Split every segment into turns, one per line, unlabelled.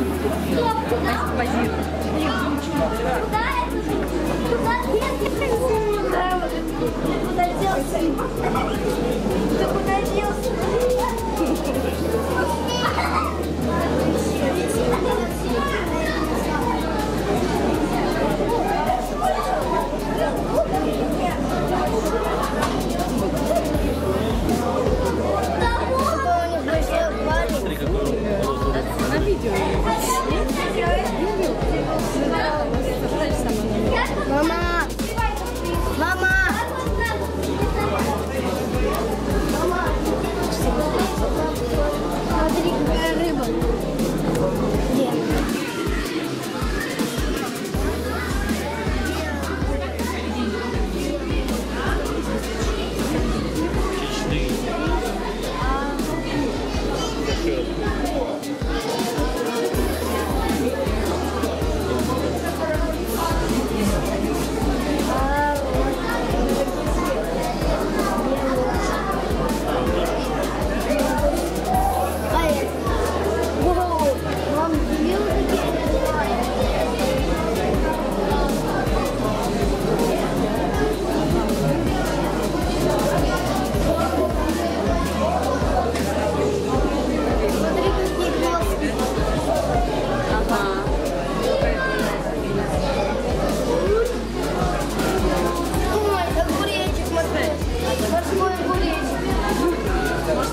Куда это?
Куда бегать?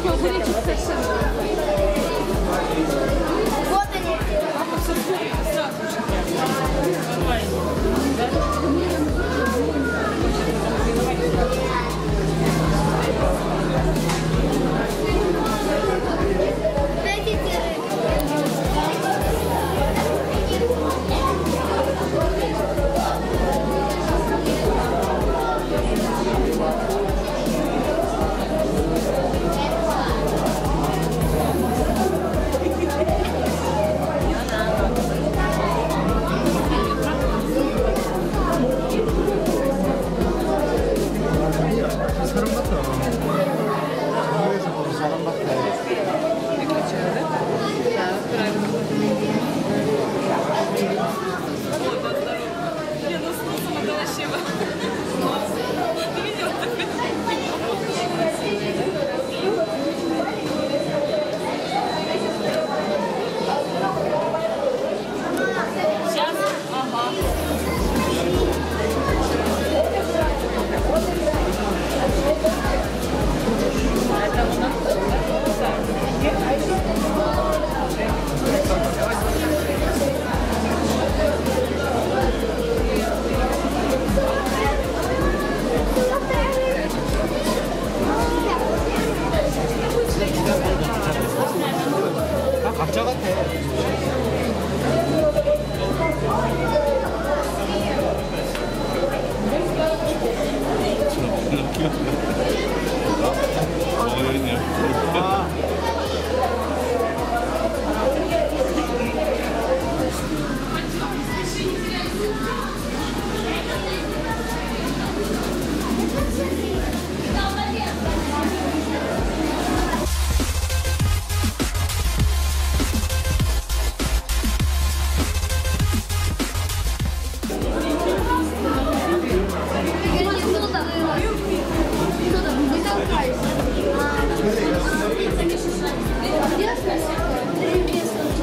我们是
祖国的花朵。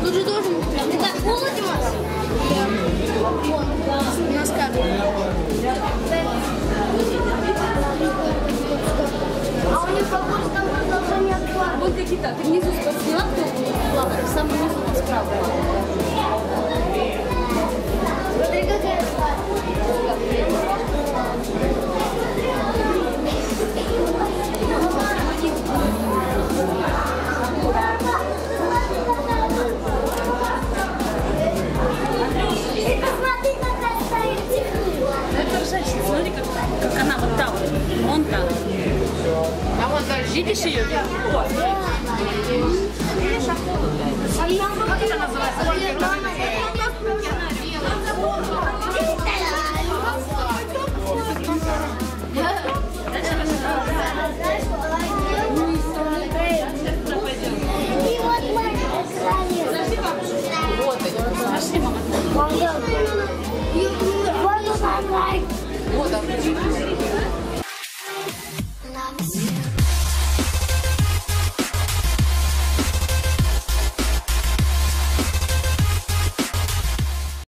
Тут должен быть. Это холодно у вас? А у них похоже, там продолжение отклада.
Вот какие-то, внизу Видишь ее? Вот. Видишь, откуда, блядь?